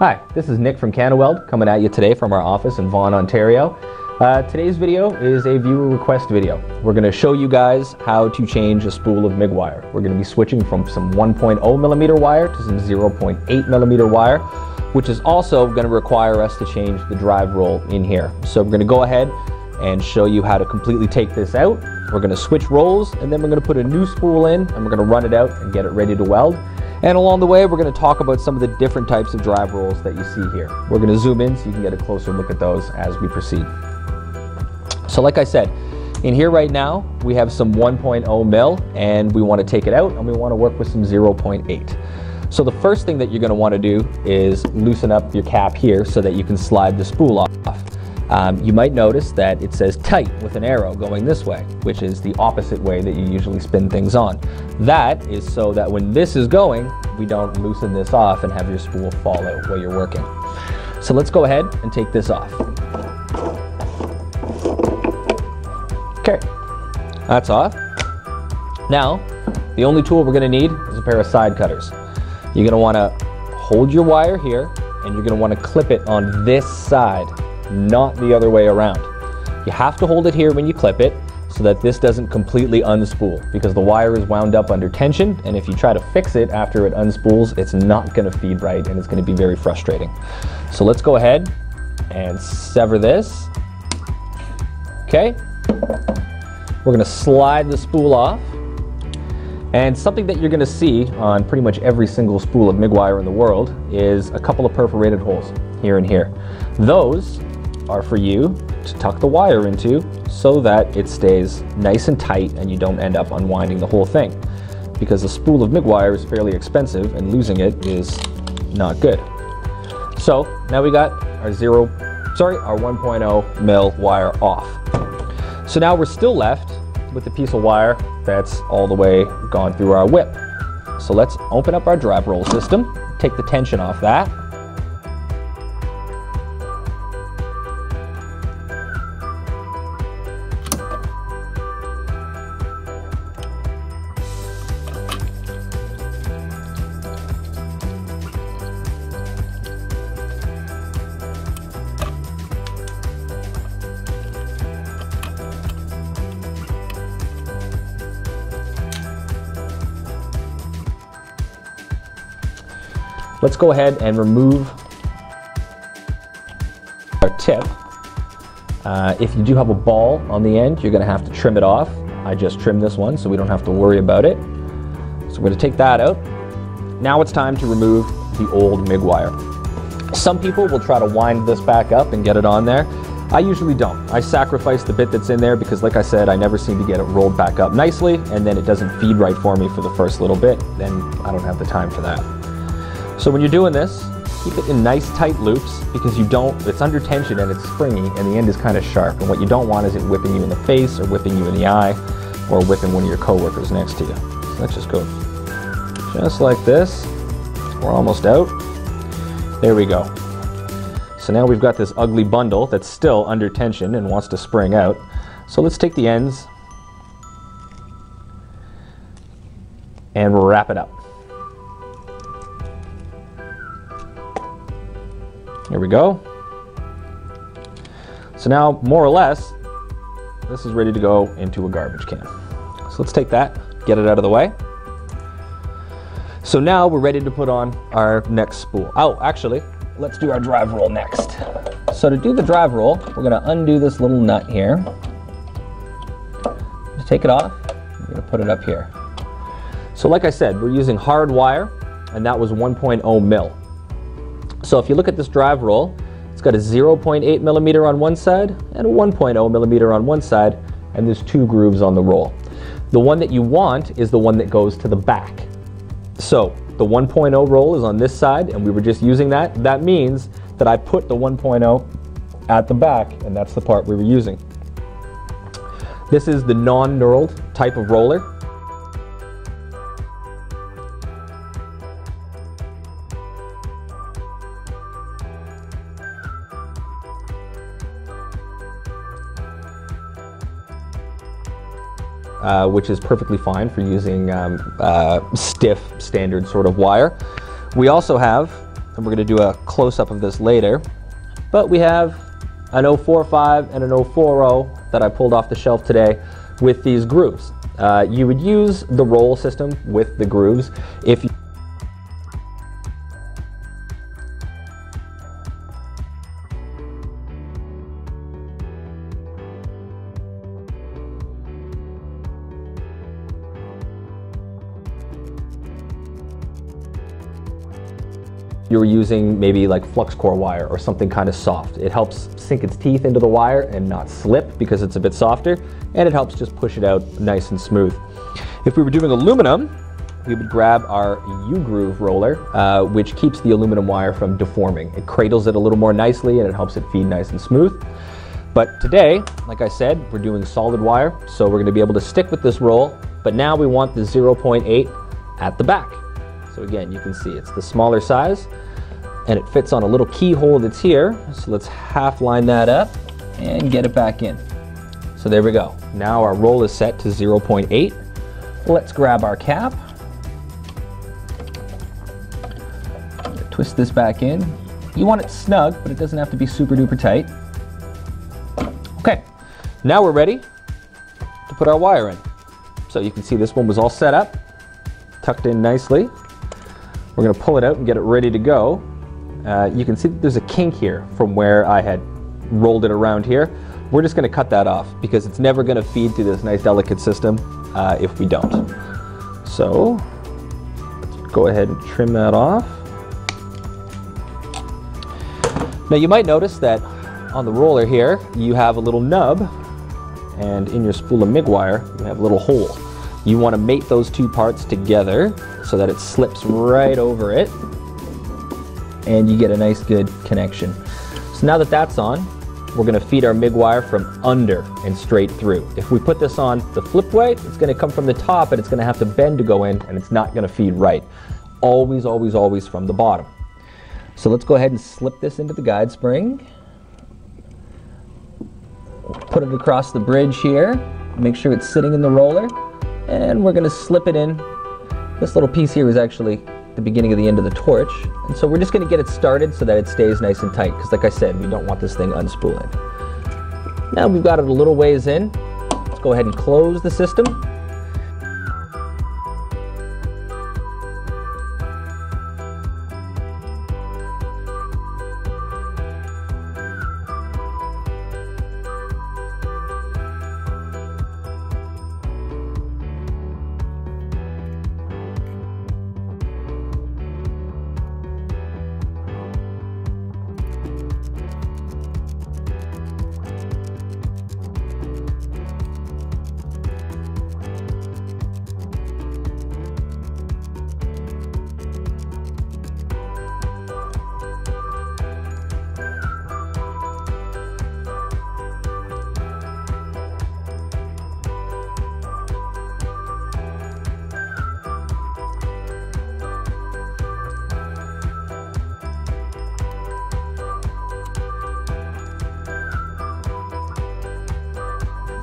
Hi, this is Nick from Canaweld coming at you today from our office in Vaughan, Ontario. Uh, today's video is a viewer request video. We're going to show you guys how to change a spool of MIG wire. We're going to be switching from some 1.0 millimeter wire to some 0.8 millimeter wire, which is also going to require us to change the drive roll in here. So we're going to go ahead and show you how to completely take this out. We're going to switch rolls and then we're going to put a new spool in and we're going to run it out and get it ready to weld. And along the way, we're going to talk about some of the different types of drive rolls that you see here. We're going to zoom in so you can get a closer look at those as we proceed. So like I said, in here right now, we have some 1.0 mil and we want to take it out and we want to work with some 0.8. So the first thing that you're going to want to do is loosen up your cap here so that you can slide the spool off. Um, you might notice that it says tight with an arrow going this way, which is the opposite way that you usually spin things on. That is so that when this is going, we don't loosen this off and have your spool fall out while you're working. So let's go ahead and take this off. Okay, that's off. Now, the only tool we're gonna need is a pair of side cutters. You're gonna wanna hold your wire here and you're gonna wanna clip it on this side not the other way around. You have to hold it here when you clip it so that this doesn't completely unspool because the wire is wound up under tension and if you try to fix it after it unspools, it's not gonna feed right and it's gonna be very frustrating. So let's go ahead and sever this. Okay. We're gonna slide the spool off. And something that you're gonna see on pretty much every single spool of MIG wire in the world is a couple of perforated holes here and here. Those are for you to tuck the wire into so that it stays nice and tight and you don't end up unwinding the whole thing. Because a spool of MIG wire is fairly expensive and losing it is not good. So now we got our zero, sorry, our 1.0 mil wire off. So now we're still left with the piece of wire that's all the way gone through our whip. So let's open up our drive roll system, take the tension off that, Let's go ahead and remove our tip. Uh, if you do have a ball on the end, you're going to have to trim it off. I just trimmed this one so we don't have to worry about it. So we're going to take that out. Now it's time to remove the old MIG wire. Some people will try to wind this back up and get it on there. I usually don't. I sacrifice the bit that's in there because like I said, I never seem to get it rolled back up nicely and then it doesn't feed right for me for the first little bit. Then I don't have the time for that. So when you're doing this, keep it in nice tight loops because you don't, it's under tension and it's springy and the end is kind of sharp. And what you don't want is it whipping you in the face or whipping you in the eye or whipping one of your coworkers next to you. So let's just go just like this. We're almost out. There we go. So now we've got this ugly bundle that's still under tension and wants to spring out. So let's take the ends and wrap it up. Here we go. So now, more or less, this is ready to go into a garbage can. So let's take that, get it out of the way. So now we're ready to put on our next spool. Oh, actually, let's do our drive roll next. So to do the drive roll, we're gonna undo this little nut here. Just take it off, we're gonna put it up here. So like I said, we're using hard wire, and that was 1.0 mil. So if you look at this drive roll, it's got a 0.8 millimeter on one side and a 1.0 millimeter on one side, and there's two grooves on the roll. The one that you want is the one that goes to the back. So the 1.0 roll is on this side, and we were just using that. That means that I put the 1.0 at the back, and that's the part we were using. This is the non-knurled type of roller. Uh, which is perfectly fine for using um, uh, stiff standard sort of wire. We also have and we're going to do a close-up of this later. But we have an 045 and an 040 that I pulled off the shelf today with these grooves. Uh, you would use the roll system with the grooves if you're using maybe like flux core wire or something kind of soft. It helps sink its teeth into the wire and not slip because it's a bit softer, and it helps just push it out nice and smooth. If we were doing aluminum, we would grab our U-groove roller, uh, which keeps the aluminum wire from deforming. It cradles it a little more nicely and it helps it feed nice and smooth. But today, like I said, we're doing solid wire, so we're gonna be able to stick with this roll, but now we want the 0.8 at the back. So again, you can see it's the smaller size and it fits on a little keyhole that's here. So let's half line that up and get it back in. So there we go. Now our roll is set to 0.8. Let's grab our cap. Twist this back in. You want it snug, but it doesn't have to be super duper tight. Okay, now we're ready to put our wire in. So you can see this one was all set up, tucked in nicely. We're gonna pull it out and get it ready to go. Uh, you can see that there's a kink here from where I had rolled it around here. We're just gonna cut that off because it's never gonna feed through this nice delicate system uh, if we don't. So go ahead and trim that off. Now you might notice that on the roller here, you have a little nub and in your spool of MIG wire, you have a little hole. You want to mate those two parts together so that it slips right over it and you get a nice good connection. So now that that's on, we're gonna feed our MIG wire from under and straight through. If we put this on the flip way, it's gonna come from the top and it's gonna have to bend to go in and it's not gonna feed right. Always, always, always from the bottom. So let's go ahead and slip this into the guide spring. Put it across the bridge here. Make sure it's sitting in the roller and we're gonna slip it in. This little piece here is actually the beginning of the end of the torch. And so we're just gonna get it started so that it stays nice and tight, because like I said, we don't want this thing unspooling. Now we've got it a little ways in. Let's go ahead and close the system.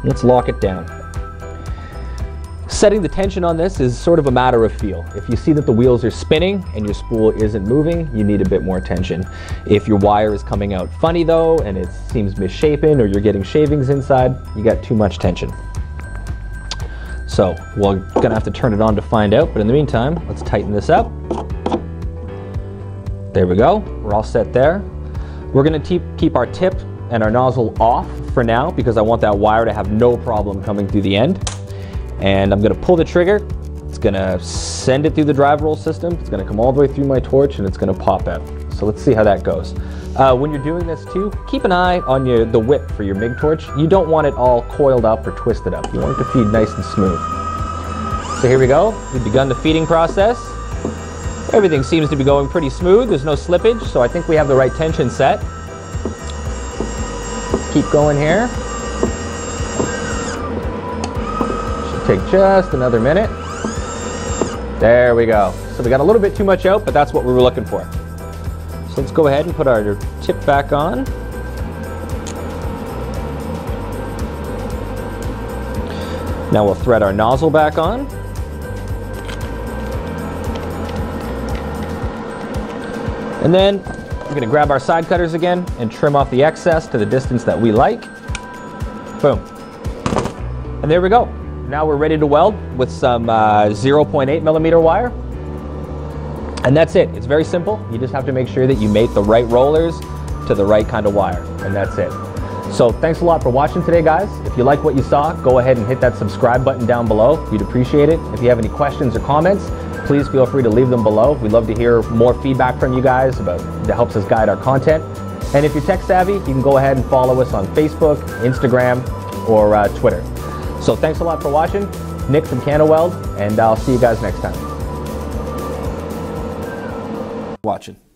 Let's lock it down. Setting the tension on this is sort of a matter of feel. If you see that the wheels are spinning and your spool isn't moving, you need a bit more tension. If your wire is coming out funny though, and it seems misshapen or you're getting shavings inside, you got too much tension. So we're gonna have to turn it on to find out, but in the meantime, let's tighten this up. There we go, we're all set there. We're gonna keep our tip and our nozzle off for now because I want that wire to have no problem coming through the end. And I'm gonna pull the trigger. It's gonna send it through the drive roll system. It's gonna come all the way through my torch and it's gonna pop out. So let's see how that goes. Uh, when you're doing this too, keep an eye on your, the whip for your MIG torch. You don't want it all coiled up or twisted up. You want it to feed nice and smooth. So here we go. We've begun the feeding process. Everything seems to be going pretty smooth. There's no slippage, so I think we have the right tension set keep going here. Should take just another minute. There we go. So we got a little bit too much out, but that's what we were looking for. So let's go ahead and put our tip back on. Now we'll thread our nozzle back on. And then we're gonna grab our side cutters again and trim off the excess to the distance that we like. Boom. And there we go. Now we're ready to weld with some uh, 0.8 millimeter wire. And that's it. It's very simple. You just have to make sure that you mate the right rollers to the right kind of wire. And that's it. So thanks a lot for watching today, guys. If you like what you saw, go ahead and hit that subscribe button down below. We'd appreciate it. If you have any questions or comments, please feel free to leave them below. We'd love to hear more feedback from you guys about that helps us guide our content. And if you're tech savvy, you can go ahead and follow us on Facebook, Instagram, or uh, Twitter. So thanks a lot for watching. Nick from CanaWeld, and I'll see you guys next time. Watching.